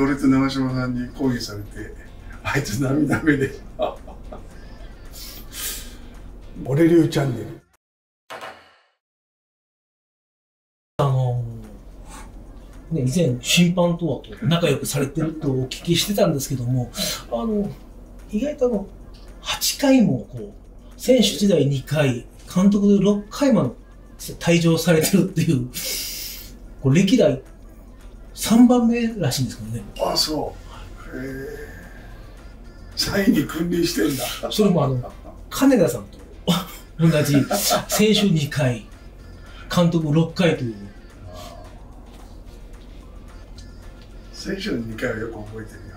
俺と長嶋さんに抗議されてあいつ涙目で。俺流チャンネル。あのね、以前審判とはこう仲良くされてるとお聞きしてたんですけどもあの意外とあの8回もこう選手時代2回監督で6回も退場されてるっていうこう歴代3番目らしいんですけどね。あそう。へえ3位に君臨してんだ。それもあの金田さんと同じ選手2回監督6回という。選手の2回はよく覚えてるよ、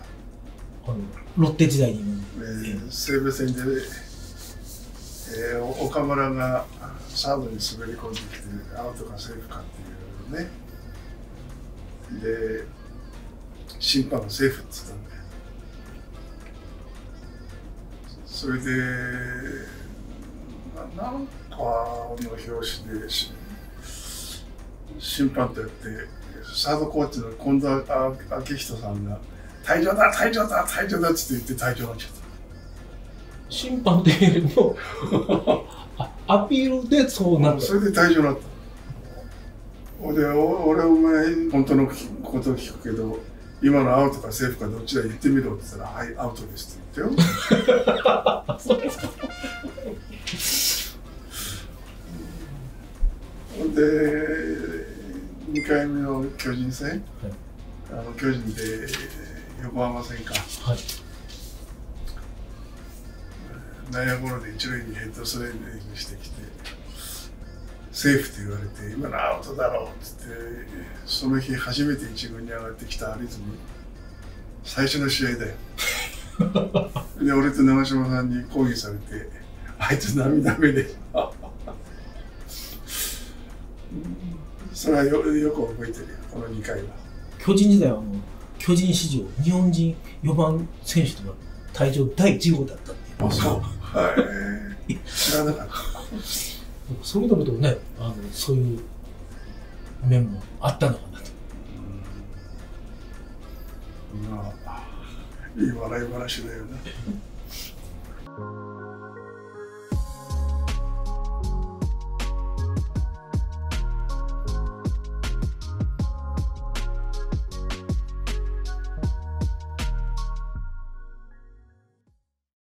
あのロッテ時代にも。えー西武戦で、えー岡村がサードに滑り込んできてアウトかセーフかっていうねで審判がセーフって言ったんだよ。それでななんかの表紙でし審判とやってサードコーチの近藤明人さんが退場だ退場だ退場だっつって言って退場になっちゃった。審判というよりもあアピールでそうなった。それで退場になったでお俺お前本当のことを聞くけど今のアウトかセーフかどっちだ言ってみろって言ったら「はいアウトです」って言ったよ。ほんで2 回目の巨人戦、あの巨人で横浜戦か。はい。内野ゴロで一塁にヘッドスライディングしてきてセーフって言われて今のアウトだろうって言ってその日初めて一軍に上がってきたアリズム。最初の試合だよ。で俺と長嶋さんに抗議されてあいつ涙目で。それはよよく覚えてるよこの2回は。巨人時代はあの巨人史上日本人4番選手とが退場第1号だったっていう。あそう。はい。知らなかったそういうのこともねあのそういう面もあったのかなと。うん。まあいい笑い話だよね。